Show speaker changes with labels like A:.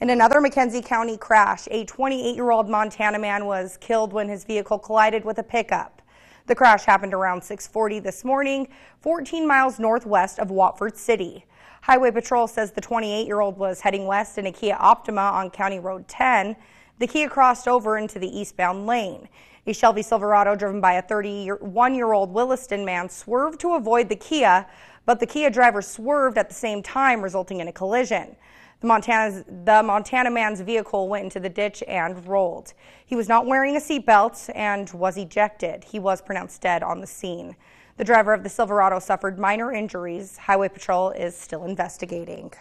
A: In another McKenzie County crash, a 28-year-old Montana man was killed when his vehicle collided with a pickup. The crash happened around 640 this morning, 14 miles northwest of Watford City. Highway Patrol says the 28-year-old was heading west in a Kia Optima on County Road 10. The Kia crossed over into the eastbound lane. A Chevy Silverado driven by a 31-year-old Williston man swerved to avoid the Kia, but the Kia driver swerved at the same time, resulting in a collision. The, Montana's, the Montana man's vehicle went into the ditch and rolled. He was not wearing a seatbelt and was ejected. He was pronounced dead on the scene. The driver of the Silverado suffered minor injuries. Highway Patrol is still investigating.